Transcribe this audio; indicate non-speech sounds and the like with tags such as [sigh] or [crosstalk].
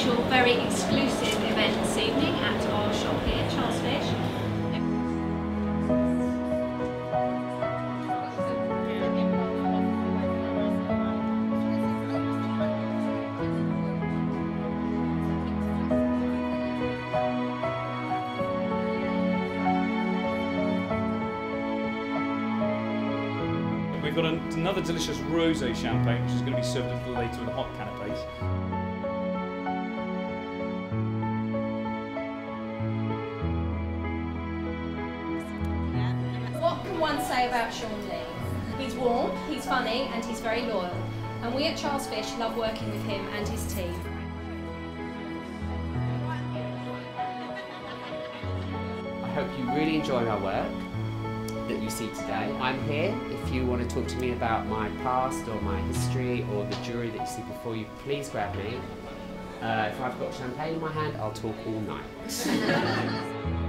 special, very exclusive event this evening at our shop here, Charles Fish. We've got an- another delicious rosé champagne, which is going to be served a little later the hot canapes. Say about Shaun Leane? He's warm, he's funny, and he's very loyal. And we at Charles Fish love working with him and his team. I hope you really enjoy my work that you see today. I'm here if you want to talk to me about my past or my history or the jury that you see before you, please grab me. Uh, if I've got champagne in my hand, I'll talk all night. [laughs]